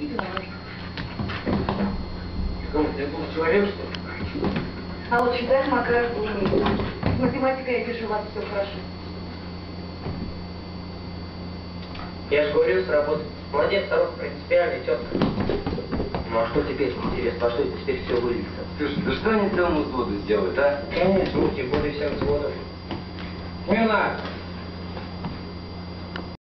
Я был человек, что ли? А вот считать Макаров умеет. С математикой я вижу, у вас все хорошо. Я же говорю, сработает. Молодец, Сорок, принципиальный, тетка. Ну а что теперь, интересно, а что это теперь все выльется? Слушай, да что они целому взводу сделают, а? Конечно, тем более всех взводов. Смирно!